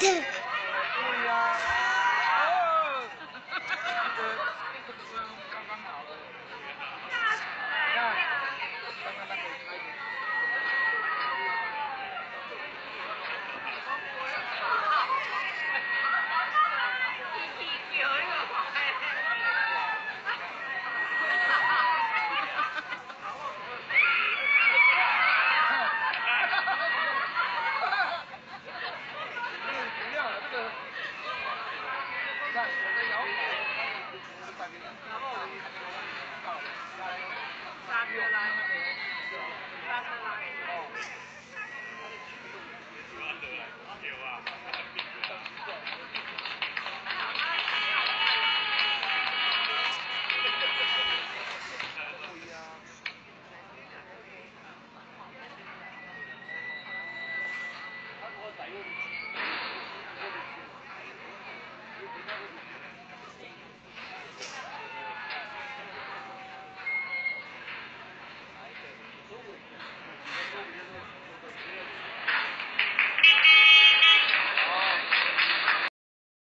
Yeah. Tá,